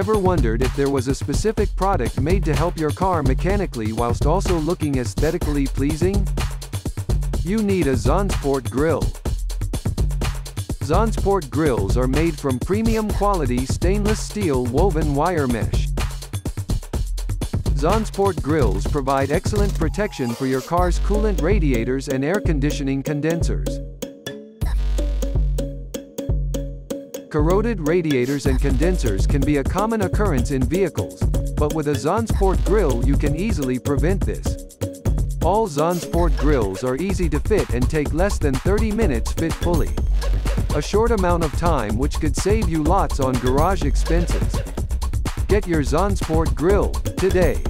Ever wondered if there was a specific product made to help your car mechanically whilst also looking aesthetically pleasing? You need a Zunsport grill. Zunsport grills are made from premium quality stainless steel woven wire mesh. Zunsport grills provide excellent protection for your car's coolant radiators and air conditioning condensers. Corroded radiators and condensers can be a common occurrence in vehicles, but with a Zunsport grill you can easily prevent this. All Zunsport grills are easy to fit and take less than 30 minutes fit fully. A short amount of time which could save you lots on garage expenses. Get your Zunsport grill, today.